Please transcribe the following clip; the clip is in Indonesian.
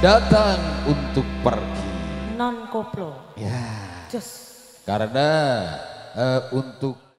datang untuk pergi. Non koplo. Ya. Just. Karena uh, untuk